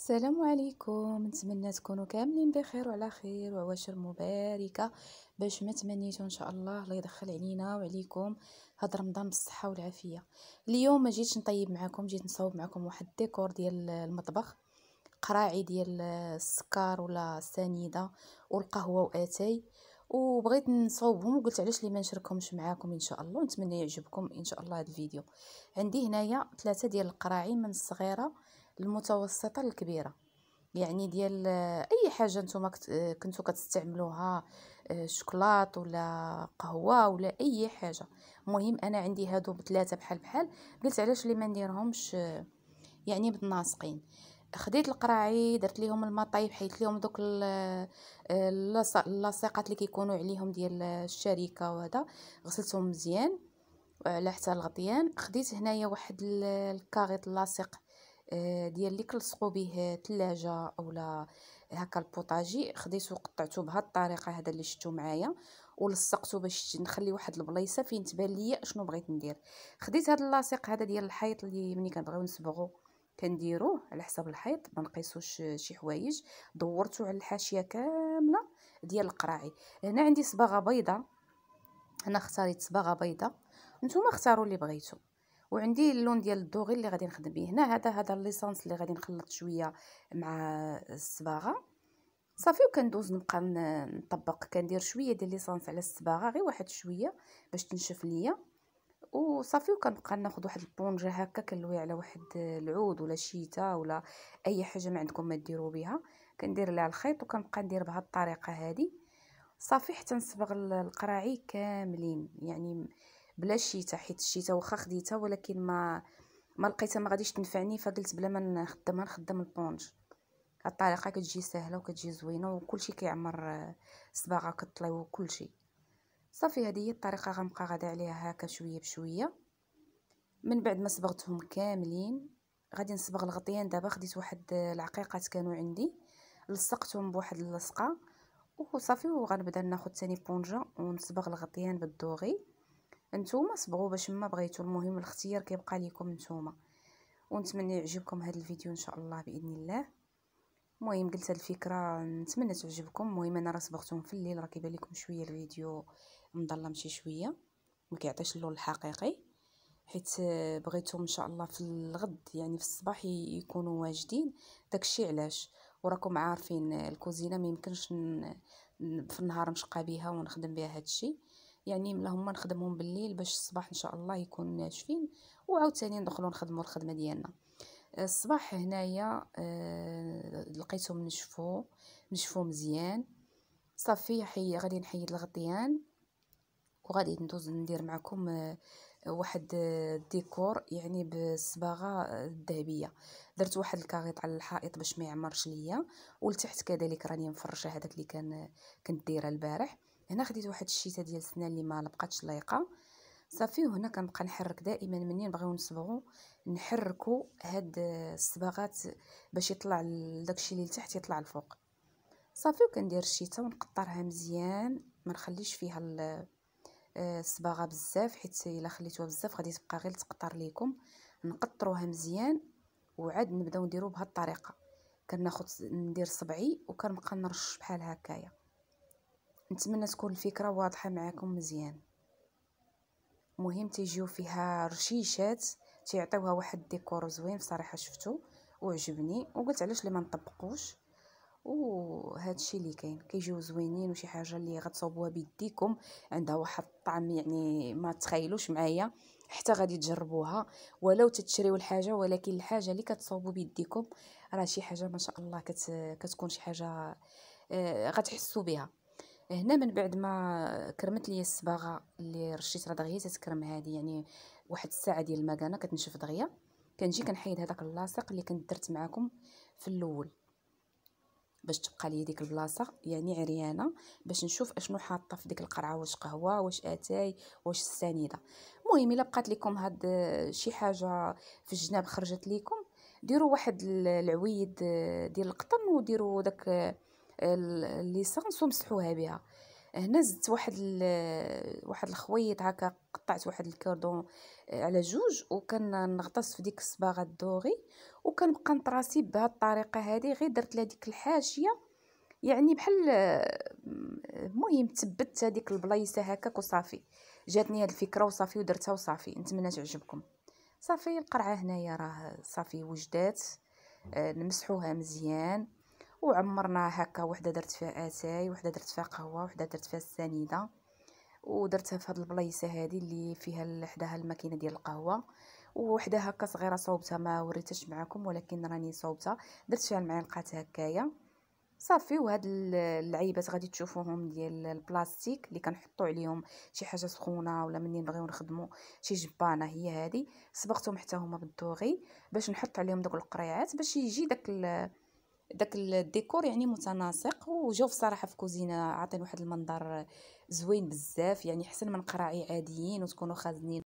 السلام عليكم. نتمنى تكونوا كاملين بخير وعلى خير وعواشر مباركه باش ما تمنيتو إن شاء الله الله يدخل علينا وعليكم هاد رمضان بالصحة والعافية. اليوم ما جيتش نطيب معكم جيت نصاوب معكم واحد الديكور ديال المطبخ. القراعي ديال السكر ولا السنيده والقهوة وآتاي. وبغيت نصاوبهم وقلت علاش لي ما نشاركهمش معاكم إن شاء الله. ونتمنى يعجبكم إن شاء الله هذا الفيديو. عندي هنايا ثلاثة ديال القراعي من الصغيرة المتوسطة الكبيرة. يعني ديال أي حاجة نتوما كنتو كتستعملوها شوكولات ولا قهوة ولا أي حاجة. المهم أنا عندي هادو بثلاثه بحال بحال. قلت علاش لي ما نديرهمش يعني بالناسقين خديت القراعي درت ليهم الماء طايب حيت ليهم دوك اللاصقات اللي كيكونوا عليهم ديال الشركة وهذا. غسلتهم مزيان على حتى الغطيان. خديت هنايا واحد الكاغيط لاصق آه، ديال اللي كنلصقوا به ثلاجه اولا هكا البوطاجي خديته وقطعته بهذه الطريقة هذا اللي شفتو معايا ولصقته باش نخلي واحد البلايصة فين تبان ليا اشنو بغيت ندير. خديت هذا اللاصق هذا ديال الحيط اللي ملي كنبغيو نصبغو كنديروه على حساب الحيط ما نقيسوش شي حوايج دورته على الحاشية كاملة ديال القراعي. هنا عندي صباغة بيضة أنا اختاريت صباغة بيضة نتوما اختاروا اللي بغيتو. وعندي اللون ديال ال doré اللي غادي نخدم به هنا هذا هذا ال l'essence اللي غادي نخلط شوية مع الصباغة. صافي وكندوز نبقى نطبق. كندير شوية ديال l'essence على الصباغة غير واحد شوية باش تنشف ليا. وصافي وكنبقى ناخذ واحد ال éponge هكا كنلوي على واحد العود ولا شيته ولا أي حاجة ما عندكم ما ديروا بها كندير لها الخيط وكنبقى ندير بهذه الطريقة هذه صافي حتى نصبغ القراعي كاملين. يعني بلا الشيته حيت الشيته واخا خديتها ولكن ما ما لقيتها ما غاديش تنفعني فقلت بلا ما نخدمها نخدم البونج. هاد الطريقة كتجي سهلة وكتجي زوينة وكلشي كيعمر الصباغه كطلي وكلشي. صافي هذه هي الطريقة غنبقى غادا عليها هكا شوية بشوية. من بعد ما صبغتهم كاملين غادي نصبغ الغطيان. دابا خديت واحد العقيقات كانوا عندي لصقتهم بواحد اللصقة. وصافي وغنبدأ ناخذ ثاني بونجة ونصبغ الغطيان بالدوغي. نتوما صبغوا باش ما بغيتو المهم الاختيار كيبقى لكم نتوما ونتمنى يعجبكم هذا الفيديو إن شاء الله بإذن الله. المهم قلت الفكرة نتمنى تعجبكم. المهم أنا راه صبغتهم في الليل راه كيبان لكم شوية الفيديو مظلم شي شوية ما كيعطيش اللون الحقيقي. حيت بغيتهم إن شاء الله في الغد يعني في الصباح يكونوا واجدين. داكشي علاش؟ وراكم عارفين الكوزينة ما يمكنش في النهار نشقى بها ونخدم بها هادشي. يعني اللهم نخدمهم بالليل باش الصباح إن شاء الله يكون ناشفين وعاوتاني ندخلوا نخدموا الخدمة ديالنا. الصباح هنايا آه لقيتهم نشفوا نشفوا مزيان. صافي حي غادي نحيد الغطيان وغادي ندوز ندير معكم آه واحد الديكور يعني بالصباغة الذهبية. درت واحد الكاغيط على الحائط باش ما يعمرش ليا ولتحت كذلك راني مفرشة هذاك اللي كان كنت دايرة البارح. هنا خديت واحد الشيته ديال السنان اللي ما لبقاتش لايقة. صافي وهنا كنبقى نحرك دائما منين نبغيو نصبغو نحركو هاد الصباغات باش يطلع داكشي اللي لتحت يطلع الفوق. صافي وكندير الشيته ونقطرها مزيان. ما نخليش فيها الصباغة بزاف حيت إلا خليتوها بزاف غادي تبقى غير تقطر ليكم. نقطروها مزيان وعاد نبداو نديرو بهاد الطريقة. كناخذ ندير صبعي وكنبقى نرش بحال هكايا. نتمنى تكون الفكرة واضحة معكم مزيان. مهم تيجيو فيها رشيشات تيعطيوها واحد الديكور زوين بصراحه شفتو وعجبني وقلت علاش لي ما نطبقوش. وهذا الشيء اللي كاين كيجيو زوينين وشي حاجة اللي غتصاوبوها بيديكم. عندها واحد الطعم يعني ما تخيلوش معايا حتى غادي تجربوها. ولو تتشريو الحاجة ولكن الحاجة اللي كتصاوبوا بيديكم راه شي حاجة ما شاء الله كت... كتكون شي حاجة آه غتحسوا بها. هنا من بعد ما كرمت لي الصباغة اللي رشيت راه دغيا تتكرم هذه يعني واحد الساعة ديال المكانة كتنشف دغيا. كنجي كنحيد هذاك اللاصق اللي كنت درت معكم في الأول باش تبقى لي ديك البلاصة يعني عريانة باش نشوف أشنو حاطة في ديك القرعة واش قهوة واش آتاي واش السنيدة. المهم إلا بقات لكم هاد شي حاجة في الجناب خرجت لكم ديروا واحد العويد ديال القطن وديروا داك ال l'essence ومسحوها بها. هنا زدت واحد واحد الخويط هكا قطعت واحد الكوردون آه، على جوج وكنغطس في ديك الصباغة الدوغي وكنبقى نطراسي بهذه الطريقة هذه غير درت لها ديك الحاشية. يعني بحال المهم تثبت هذيك البلايصة هكاك وصافي. جاتني هذه الفكرة وصافي ودرتها وصافي. نتمنى تعجبكم. صافي القرعه هنايا راه صافي وجدات آه، نمسحوها مزيان. وعمرناها هكا وحدة درت فيها اتاي وحدة درت فيها قهوة وحدة درت فيها السنيدة ودرتها في هاد البلايصه هذه اللي فيها حداها الماكينة ديال القهوة وحدة هكا صغيرة صوبتها ما وريتهاش معكم ولكن راني صوبتها. درت فيها المعلقات هكايا. صافي وهاد اللعيبات غادي تشوفوهم ديال البلاستيك اللي كنحطوا عليهم شي حاجة سخونة ولا منين نبغيو نخدموا شي جبانة هي هذه صبغتهم حتى هما بال doré باش نحط عليهم دوك القريعات باش يجي داك داك الديكور يعني متناسق وجاو صراحة في كوزينة عاطين واحد المنظر زوين بزاف يعني احسن من قراعي عاديين وتكونوا خازنين.